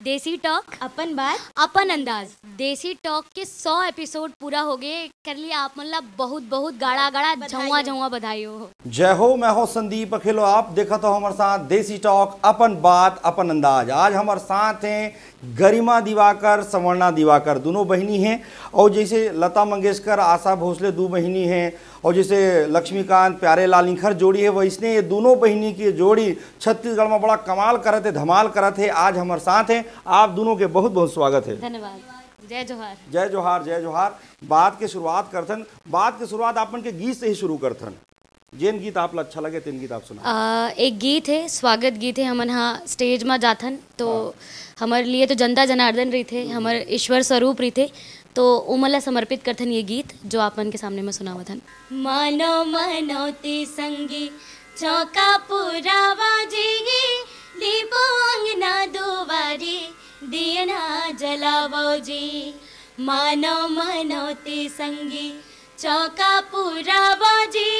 देसी टॉक अपन बात अपन अंदाज। देसी टॉक के सौ एपिसोड पूरा हो गए। कर लिया आप मतलब बहुत बहुत गाड़ा गाड़ा झुआ झुआ बधाई हो। जय हो मैं हो संदीप अखिलो। आप देखा तो हमारे साथ देसी टॉक अपन बात अपन अंदाज। आज हमारे साथ हैं गरिमा दिवाकर सवर्णा दिवाकर दोनों बहनी हैं। और जैसे लता मंगेशकर आशा भोसले दो बहनी हैं। और जैसे लक्ष्मीकांत प्यारे लाल निखर जोड़ी है। वैसने ये दोनों बहनी की जोड़ी छत्तीसगढ़ में बड़ा कमाल करत है धमाल करत है आज हमारे साथ हैं। आप दोनों के बहुत बहुत स्वागत है। धन्यवाद। जय जोहार। जय जोहार जय जोहार। बात के शुरुआत करथन। बात के शुरुआत अपन के गीत से ही शुरू करथन। जेन गीत आप अच्छा लगे तेन गीत आप सुना। आ, एक गीत है स्वागत गीत है हमन हाँ स्टेज में जाथन। तो हमारे लिए तो जनता जनार्दन रही थे हमारे ईश्वर स्वरूप रही थे तो उमला समर्पित करथन ये गीत जो आप मन के सामने में सुनावथन। मानो मनोती संगी चौका पूरा बाजेगी दीपो अंगना दुवारी दियना जलावो जी। मानो मनोती संगी चौका पूरा अंगना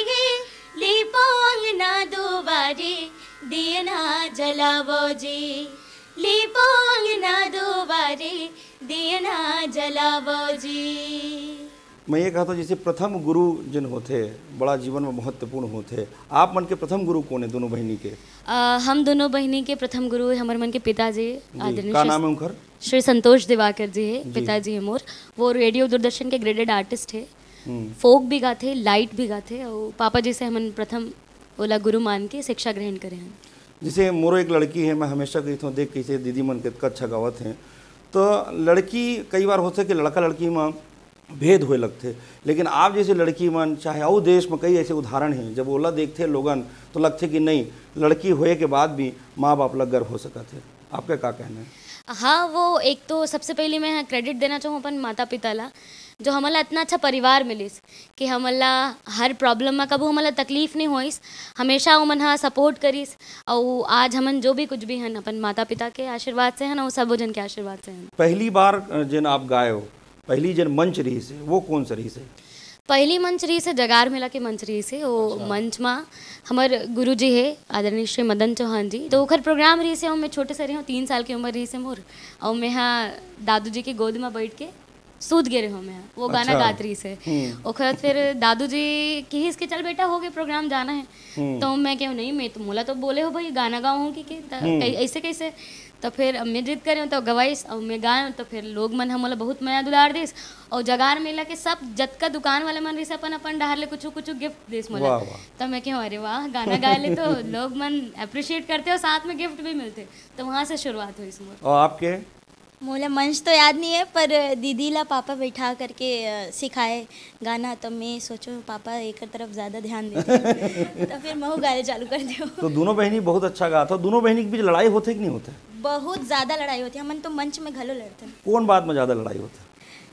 दुवारी दियना जलावो जी लीपो अंगना दुवारी दियना जलावो जी मैं ये कहता हूँ जैसे प्रथम गुरु जिन होते बड़ा जीवन में महत्वपूर्ण होते आप मन के प्रथम गुरु कौन है दोनों बहनी के? आ, हम दोनों बहनी के प्रथम गुरु है हमारे मन के पिताजी आदरणीय का श्री- नाम है उनकर श्री संतोष दिवाकर जी है पिताजी है मोर। वो रेडियो दूरदर्शन के ग्रेडेड आर्टिस्ट है। हम्म, फोक भी गाते लाइट भी गाते और पापा जी से हम प्रथम ओला गुरु मान के शिक्षा ग्रहण करे हैं जैसे मोरो एक लड़की है मैं हमेशा कहता हूँ देख कैसे दीदी मन के अच्छा गावत है। तो लड़की कई बार होता है कि लड़का लड़की में भेद हुए लगते। लेकिन आप जैसे लड़की मन चाहे और देश में कई ऐसे उदाहरण हैं जब ओला देखते लोगन तो लगते कि नहीं लड़की होए के बाद भी माँ बाप लग गर्व हो सकत है। आपका क्या कहना है? हाँ वो एक तो सबसे पहले मैं क्रेडिट देना चाहूँ अपन माता पिता ला। जो हमला इतना अच्छा परिवार मिलिस कि हमला हर प्रॉब्लम में कबू हमला तकलीफ़ नहीं होइस हमेशा उमन हाँ सपोर्ट करिस और आज हमन जो भी कुछ भी हन अपन माता पिता के आशीर्वाद से हन और सब जन के आशीर्वाद से हन पहली बार जिन आप गाए हो पहली जिन मंच रही से वो कौन सा रही से पहली मंच रही से जगार मेला के मंच रही से वो मंच में हमार गुरु जी है आदरणीय श्री मदन चौहान जी। तो ओखर प्रोग्राम रही से मैं छोटे से रही हूँ तीन साल की उम्र रही से मोर। और मैं यहाँ दादू जी की गोद में बैठ के सूत गे रहे हूँ। मैं वो गाना अच्छा। गात रही से। ओखर बाद फिर दादू जी की इसके चल बेटा हो गए प्रोग्राम जाना है। तो मैं क्यों नहीं मैं तो मोला तो बोले हो भाई गाना गाऊँ हूँ कि कि कै- ऐसे कैसे? तो फिर मैं जिद करे तो गवाइस और मैं गाय तो फिर लोग मन हम बहुत मया दुलार दिस। और जगार मेला के सब जतका दुकान वाले मन रही अपन अपन डहार ले कुछ कुछ गिफ्ट दिस मोला। तो मैं क्यों अरे वाह गाना गाए ले तो लोग मन अप्रिशिएट करते और साथ में गिफ्ट भी मिलते। तो वहाँ से शुरुआत हुई इसमें और आपके? मोला मंच तो याद नहीं है पर दीदी ला पापा बैठा करके सिखाए गाना तो मैं सोचो पापा एक तरफ़ ज़्यादा ध्यान देते तो फिर मैं गाने चालू कर दियो। तो दोनों बहनी बहुत अच्छा गाता था दोनों बहनी के बीच लड़ाई होते कि नहीं होते? बहुत ज़्यादा लड़ाई होती है हमन तो मंच में घलो लड़ते कौन बात में ज़्यादा लड़ाई होता?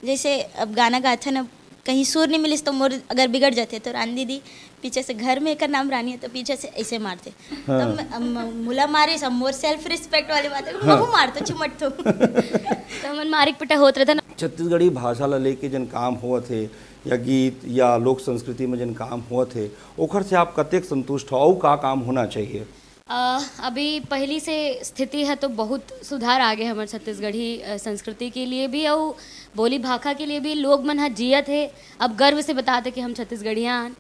जैसे अब गाना गाते ना कहीं सुर नहीं मिलिस तो मोर अगर बिगड़ जाते तो रानी दीदी पीछे से घर में एक नाम रानी है तो पीछे से ऐसे मारते। तो अब म- मुला मारे सब मोर सेल्फ रिस्पेक्ट वाली बात है बहु मारतो चिमट तो तो हमन मारिक पिटा होत रहता ना। छत्तीसगढ़ी भाषा ला लेके जन काम हुआ थे या गीत या लोक संस्कृति में जन काम हुआ थे ओखर से आप कतेक संतुष्ट हो और का काम होना चाहिए? अ, अभी पहली से स्थिति है तो बहुत सुधार आ गए हमारे छत्तीसगढ़ी संस्कृति के लिए भी और बोली भाखा के लिए भी। लोग मन हाँ जियत है अब गर्व से बताते कि हम छत्तीसगढ़ियाँ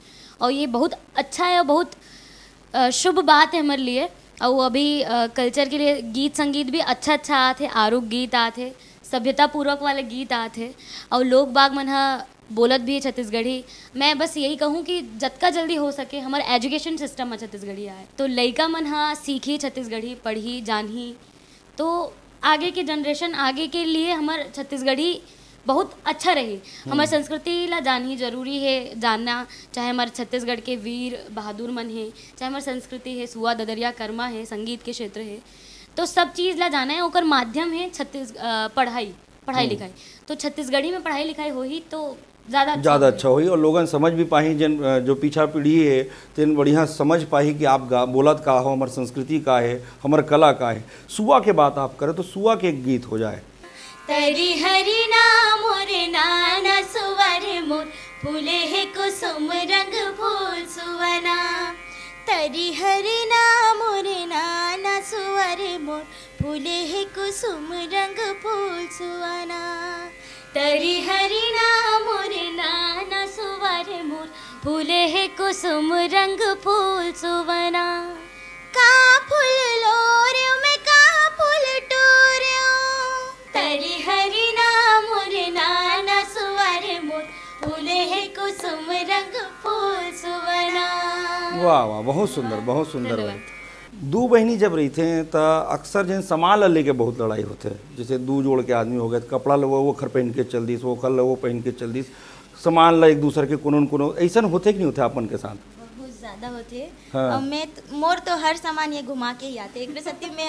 और ये बहुत अच्छा है और बहुत शुभ बात है हमारे लिए। और अभी अ, कल्चर के लिए गीत संगीत भी अच्छा अच्छा आते आरोग्य गीत आते सभ्यता पूर्वक वाले गीत आते और लोग बाग मन हा बोलत भी है छत्तीसगढ़ी। मैं बस यही कहूँ कि जतका जल्दी हो सके हमारा एजुकेशन सिस्टम में छत्तीसगढ़ी आए। तो लइका मन हाँ सीखी छत्तीसगढ़ी पढ़ी जानी तो आगे के जनरेशन आगे के लिए हमार छत्तीसगढ़ी बहुत अच्छा रही। हमारी संस्कृति ला जानही ज़रूरी है जानना। चाहे हमारे छत्तीसगढ़ के वीर बहादुर मन है चाहे हमारी संस्कृति है सुआ ददरिया कर्मा है संगीत के क्षेत्र है। तो सब चीज़ ला जाना है ओकर माध्यम है छत्तीस पढ़ाई पढ़ाई लिखाई। तो छत्तीसगढ़ी में पढ़ाई लिखाई हो ही तो ज़्यादा अच्छा ज़्यादा अच्छा हुई और लोगन समझ भी पाही जन जो पीछा पीढ़ी है तेन बढ़िया समझ पाही कि आप गा बोलत का हो हमार संस्कृति का है हमार कला का है। सुआ के बात आप करें तो सुआ के एक गीत हो जाए। तरी हरि नाम नाना सुवर मोर फूले है कुसुम रंग फूल सुवना। तरी हरि ना मोरे नाना सुअरे मोर फूले है कुसुम रंग फूल सुआना तरी हरि मोरे नाना सुवर मोर फूले है कुसुम रंग फूल सुवना। का फूल लोरियो में का फूल टोरियो? तरी हरि ना मोरे नाना सुवर मोर फूले है कुसुम रंग फूल सुवना। वाह वाह बहुत सुंदर बहुत सुंदर दू बहनी जब रही थे तो अक्सर जन सामान ले के बहुत लड़ाई होते जैसे दू जोड़ के आदमी हो गए तो कपड़ा लगो वो खर पहन के चल दीस वो खर लो वो पहन के चल दीस। सामान ला एक दूसरे के कोनो कोनो। ऐसा होते कि नहीं होते अपन के साथ? बहुत ज़्यादा होते। हाँ। मैं तो- मोर तो हर सामान ये घुमा के ही आते। एक सत्य में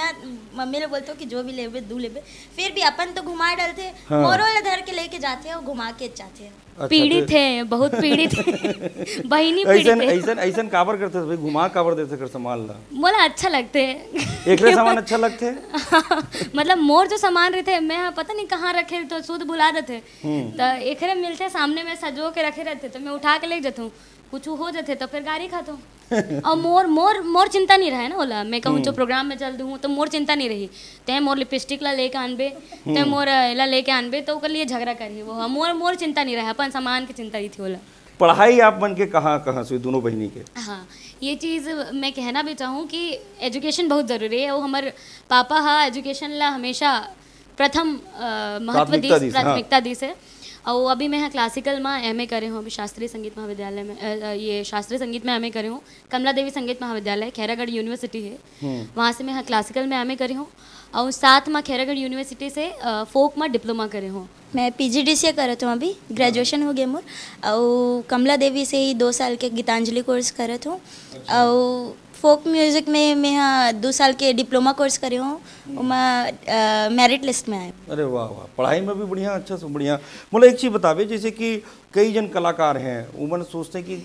मम्मी लोग बोलते हो कि जो भी लेबे दू लेबे। फिर भी अपन तो घुमा डालते। हाँ। मोरो धर के लेके जाते हैं और घुमा के जाते हैं। अच्छा, पीड़ित तो है बहुत पीड़ित है। बहिनी ऐसन पीड़ित है। ऐसन ऐसन काबर करते थे भाई घुमा काबर देते कर सामान ला। बोला अच्छा लगते है। एकरे सामान अच्छा लगते मतलब मोर जो सामान रहते मैं पता नहीं कहाँ रखे तो शुद्ध भुला देते। तो एकरे मिलते सामने में सजो के रखे रहते तो मैं उठा के ले जाता हूँ। कुछ हो जाते तो फिर गाड़ी खाता हूँ और मोर मोर मोर चिंता नहीं रहे ना बोला मैं कहूँ जो प्रोग्राम में चल दूँ तो मोर चिंता नहीं रही। ते मोर लिपस्टिक ला लेके आनबे ते मोर ला लेके आनबे तो ओकर लिए झगड़ा करी वो। हाँ, मोर मोर चिंता नहीं रहे अपन सामान की चिंता ही थी बोला पढ़ाई आप बन के कहाँ कहाँ से दोनों बहनी के? हाँ ये चीज़ मैं कहना भी चाहूँ कि एजुकेशन बहुत ज़रूरी है। वो हमारे पापा हा एजुकेशन ला हमेशा प्रथम महत्व दी प्राथमिकता दी दी से, हाँ। से और अभी मैं यहाँ क्लासिकल में एम ए करे हूँ अभी शास्त्रीय संगीत महाविद्यालय में ये शास्त्रीय संगीत में एम ए करे हूँ। कमला देवी संगीत महाविद्यालय खैरागढ़ यूनिवर्सिटी है। वहाँ से मैं यहाँ क्लासिकल में एम ए करे हूँ और साथ में खैरागढ़ यूनिवर्सिटी से फोक में डिप्लोमा करे हूँ। मैं पीजीडीसीए करत हूँ अभी ग्रेजुएशन हो गया मोर। और कमला देवी से ही दो साल के गीतांजलि कोर्स करत हूँ। और फोक म्यूज़िक में मैं यहाँ दो साल के डिप्लोमा कोर्स करे हूँ मैं मेरिट लिस्ट में आए अरे वाह वाह पढ़ाई में भी बढ़िया अच्छा से बढ़िया। मतलब एक चीज़ बतावे जैसे कि कई जन कलाकार हैं। उमन सोचते हैं कि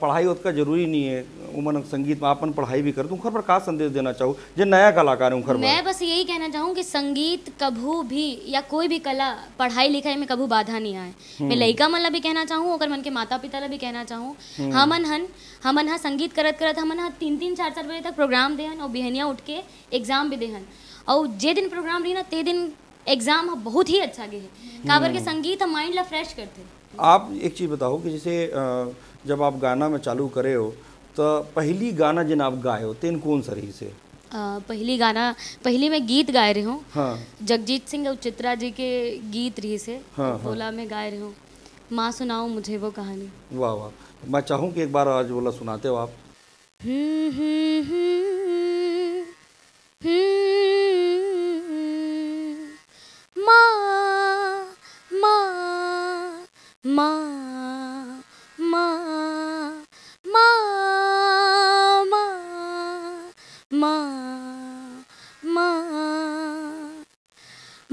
पढ़ाई उतना ज़रूरी नहीं है। उमन संगीत में अपन पढ़ाई भी कर दूँ उखर पर का संदेश देना चाहूँ? जो नया कलाकार है पर। मैं बस यही कहना चाहूँ कि संगीत कभू भी या कोई भी कला पढ़ाई लिखाई में कभू बाधा नहीं आए। मैं लइका मन ला भी कहना चाहूँ और मन के माता पिता ला भी कहना चाहूँ हमन हन हमन हाँ संगीत करत करत हमन हा तीन तीन चार चार बजे तक प्रोग्राम देहन और बिहनिया उठ के एग्ज़ाम भी देहन। और जे दिन प्रोग्राम रही ना ते दिन एग्ज़ाम बहुत ही अच्छा गे है। काबर के संगीत माइंड ला फ्रेश करते आप एक चीज़ बताओ कि जैसे जब आप गाना में चालू करे हो तो पहली गाना जिन आप गाए हो तेन कौन सा रही से अ, पहली गाना पहली मैं गीत गाए रही हूँ। हाँ। जगजीत सिंह और चित्रा जी के गीत रही से हाँ, हाँ। बोला मैं गाए रही हूँ। माँ सुनाओ मुझे वो कहानी। वाह वाह। मैं चाहूँ कि एक बार आज बोला सुनाते हो आप। हम्म, हम्म, हम्म, हम्म।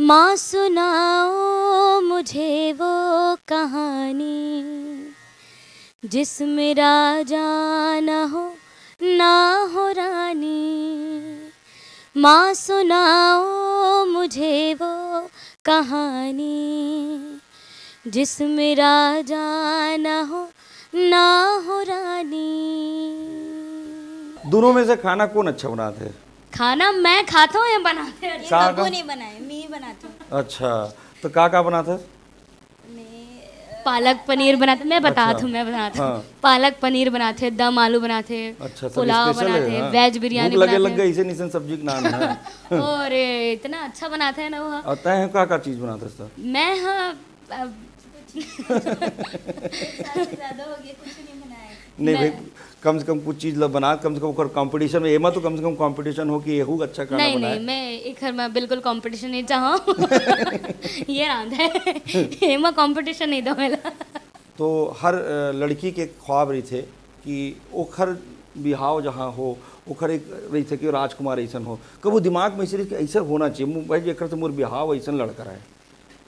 माँ सुनाओ मुझे वो कहानी। जिसमें राजा न हो, ना हो रानी। माँ सुनाओ मुझे वो कहानी। जिसमें राजा न हो, ना हो रानी। दोनों में से खाना कौन अच्छा बनाते हैं? खाना मैं खाता हूँ या बनाते हैं? का- नहीं बनाए मैं ही बनाती हूँ। अच्छा तो का का बनाते हैं? पालक पनीर बनाते मैं अच्छा, हूँ मैं बनाती हाँ। पालक पनीर बनाते दम आलू बनाते अच्छा पुलाव बनाते हाँ। वेज बिरयानी लगे लग गई इसे सब्ज़ी का नाम है। और इतना अच्छा बनाते हैं ना वो। तय है का का चीज़ बनाते हैं सर मैं हाँ नहीं भाई कम से कम कुछ चीज़ बना कम से कम कंपटीशन में एमा तो कम से कम कंपटीशन हो कि एहू अच्छा खाना नहीं बनाए नहीं मैं एक घर में बिल्कुल कंपटीशन नहीं चाहूँ। ये रांध है। एमा कंपटीशन नहीं दो मेला। तो हर लड़की के ख्वाब रही थे कि ओखर बिहाव जहाँ हो ओखर एक रही थे कि राजकुमार ऐसा हो। कबू दिमाग में ऐसे होना चाहिए भाई एकर से मोर बिहाव ऐसा लड़का रहे।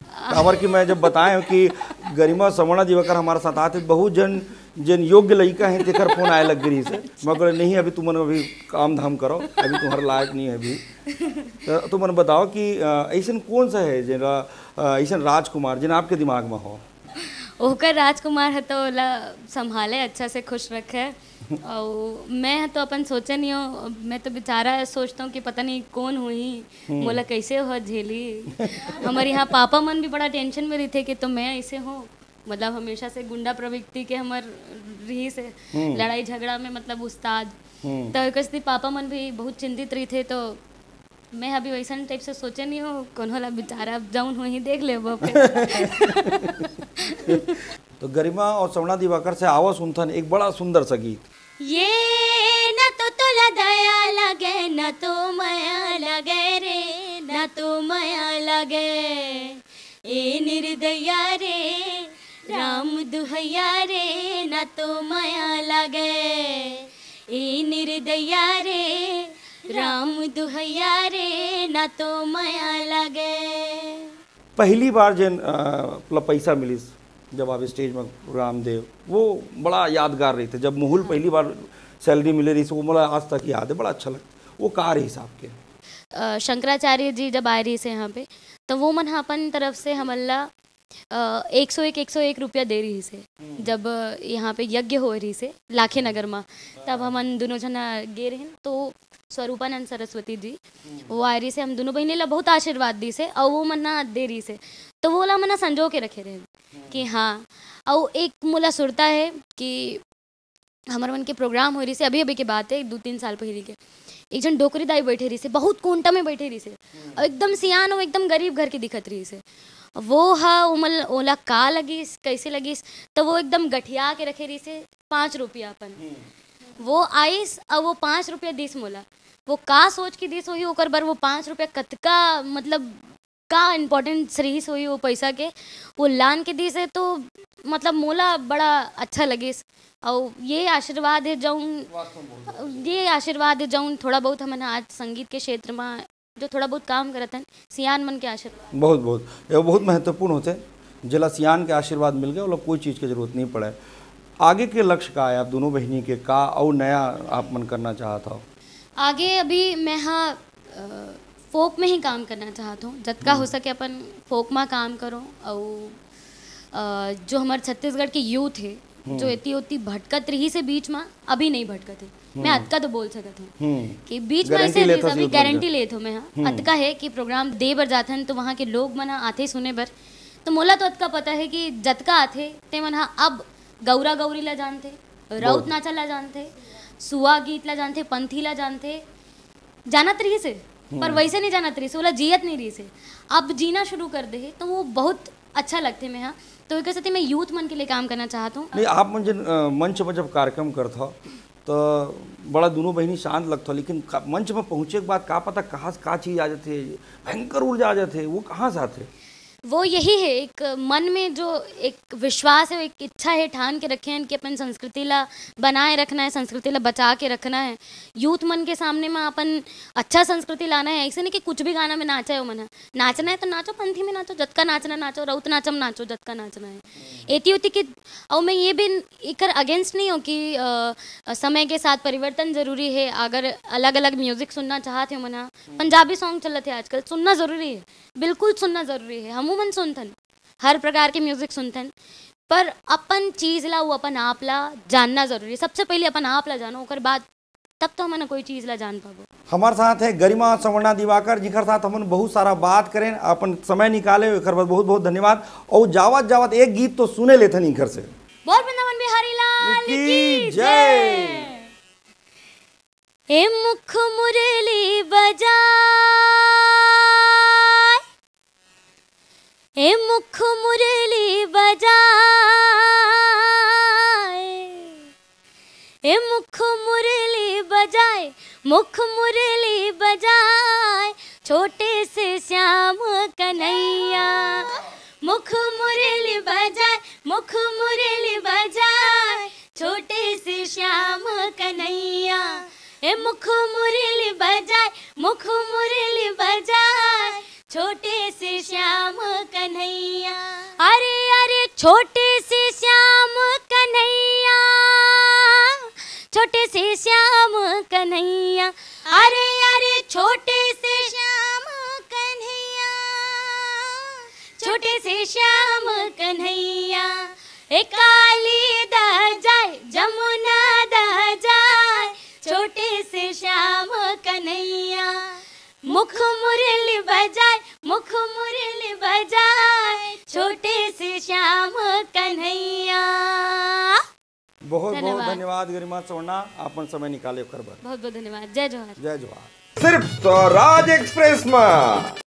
काबर कि मैं जब बताए कि गरिमा सवर्णा दिवाकर हमारे साथ आते, बहुत जन जन योग्य लड़का है, तेकर फ़ोन आए लग गई से। मैं बोले, नहीं, अभी तुमन अभी काम धाम करो, अभी तुम्हारा लायक नहीं है अभी। तो तुमन बताओ कि ऐसा कौन सा है जरा ऐसा राजकुमार जिन आपके दिमाग में हो? ओकर राजकुमार है तो संभाले अच्छा से खुश रखे। और मैं तो अपन सोचे नहीं हूँ मैं तो बेचारा सोचता हूँ कि पता नहीं कौन हुई बोला कैसे हो झेली? हमारे यहाँ पापा मन भी बड़ा टेंशन में रही थे कि तो मैं ऐसे हूँ। मतलब हमेशा से गुंडा प्रवृत्ति के हमर रही से लड़ाई झगड़ा में मतलब उस्ताद। तो कसती पापा मन भी बहुत चिंतित रही थे तो मैं अभी वैसा टाइप से सोचे नहीं हूँ कौन होला बेचारा अब जाऊन हुई देख ले वो तो गरिमा और सवर्ण दिवाकर से आवा सुनथन एक बड़ा सुंदर सा गीत। ये न तो तोला दया लगे, न तो माया लगे रे, न तो माया लगे। ए निर्दया रे, राम दुहैया रे, न तो माया लगे। ए निर्दया रे, राम दुहैया रे, न तो माया लगे। पहली बार जन मतलब पैसा मिलिस जब आप स्टेज में रामदेव, वो बड़ा यादगार रही थे। जब मुहुल पहली बार सैलरी मिले रही वो मला आज तक याद है, बड़ा अच्छा लगता वो का रही हिसाब के। शंकराचार्य जी जब आए रही से यहाँ पे तो वो मन अपन तरफ़ से हमल्ला एक सौ एक एक सौ एक रुपया दे रही से। जब यहाँ पे यज्ञ हो रही से, लाखे नगर में, तब हम दोनों जना गे रहे तो स्वरूपानंद सरस्वती जी, वो आ रही से, हम दोनों बहने ला बहुत आशीर्वाद दी से, और वो मना दे रही से। तो वो ला मना संजो के रखे रहे कि हाँ। और एक मुला सुरता है कि हमारे मन के प्रोग्राम हो रही से अभी अभी के बात है दो तीन साल पहले के। एक जन डोकरी दाई बैठे रही से, बहुत कोंटा में बैठे रही से। और एकदम सियान और एकदम गरीब घर की दिखत रही से। वो हा, उमल, ओला का लगी कैसे लगी तो वो एकदम गठिया के रखे रही से, पाँच रुपया अपन। वो आइस और वो पाँच रुपया दिस मोला। वो का सोच के दिस ओकर बर वो पाँच रुपया कतका मतलब का इम्पोर्टेंस रहीस होई वो पैसा के? वो लान के दी से तो मतलब मोला बड़ा अच्छा लगिस और ये आशीर्वाद है जौन ये आशीर्वाद है जौन थोड़ा बहुत हमन आज संगीत के क्षेत्र में जो थोड़ा बहुत काम करत हन सियान मन के आशीर्वाद। बहुत बहुत। ये बहुत महत्वपूर्ण होते हैं। जिला सियान के आशीर्वाद मिल गए और कोई चीज़ की ज़रूरत नहीं पड़े। आगे के लक्ष्य का है आप दोनों बहनी के का और नया आप मन करना चाहता हो? आगे अभी मैं हाँ फोक में ही काम करना चाहता हूँ। जितना हो सके अपन फोक में काम करो। और जो हमारे छत्तीसगढ़ के यूथ है जो इतनी उतनी भटकत रही से बीच में अभी नहीं भटकत है। मैं अतका तो बोल सकत हूँ हम्म। कि बीच में ऐसे अभी गारंटी लेत हो मैं हाँ। अतका है कि प्रोग्राम दे बर जाते हैं तो वहाँ के लोग मन आते सुने बर तो मोला तो अतका पता है कि जतका आते ते मन हाँ अब गौरा गौरी ला जानते राउत नाचा ला जानते सुआ गीत ला जानते पंथी ला जानते। जानत रही से? पर वैसे नहीं जाना तरी से बोला जियत नहीं रही से अब जीना शुरू कर दे तो वो बहुत अच्छा लगते मैं हाँ तो एक साथ मैं यूथ मन के लिए काम करना चाहता हूँ। नहीं आप मुझे मंच पर जब कार्यक्रम करता तो बड़ा दोनों बहनी शांत लगता लेकिन मंच में पहुँचे के बाद कहा पता कहाँ का चीज़ आ जाते भयंकर ऊर्जा आ जाते वो कहाँ से आते वो यही है, एक मन में जो एक विश्वास है, एक इच्छा है ठान के रखे हैं कि अपन संस्कृति ला बनाए रखना है, संस्कृति ला बचा के रखना है। यूथ मन के सामने में अपन अच्छा संस्कृति लाना है, ऐसे नहीं कि कुछ भी गाना में नाचा है वो मन। नाचना है तो नाचो, पंथी में नाचो, जत का नाचना नाचो रउत नाचम नाचो, जत का नाचना है। एती उती की, और मैं ये भी एकर अगेंस्ट नहीं हूँ कि समय के साथ परिवर्तन ज़रूरी है। अगर अलग अलग म्यूज़िक सुनना चाहते हो मना, पंजाबी सॉन्ग चलते हैं आजकल, सुनना ज़रूरी है। बिल्कुल सुनना ज़रूरी है। हमूमन सुनथन हर प्रकार के म्यूज़िक सुनथन पर अपन चीज़ ला वो अपन आप ला जानना ज़रूरी है। सबसे पहले अपन आप ला जानो ओकर बाद तब तो हमन कोई चीज़ ला जान पाबो। हमारे साथ है गरिमा सवर्णा दिवाकर जिकर साथ हमन बहुत सारा बात करें अपन समय निकाले एकर बाद बहुत बहुत धन्यवाद। और जावत जावत एक गीत तो सुने लेथन इकर से। बोल वृंदावन बिहारी लाल की जय। हे मुख मुरली बजाए हे मुख मुरली बजाए। हे मुख मुरली बजाए, मुख मुरली बजाए। छोटे से श्याम कन्हैया, मुख मुरली बजाए, मुख मुरली बजाए। छोटे से श्याम कन्हैया हे मुख मुरली बजाए, मुख मुरली बजाए। छोटे से श्याम कन्हैया। अरे अरे, छोटे से श्याम कन्हैया। छोटे से श्याम कन्हैया। अरे अरे, छोटे से श्याम कन्हैया। छोटे से श्याम कन्हैया। ए काली दा जाए जमुना दा कन्हैया। मुख मुरली बजाए मुख मुरल बजाए छोटे से श्याम कन्हैया। बहुत बहुत धन्यवाद। गरिमा चौना अपन समय निकाले कर बहुत बहुत धन्यवाद। जय जवाहर जय जवाहर सिर्फ़ राज एक्सप्रेस में।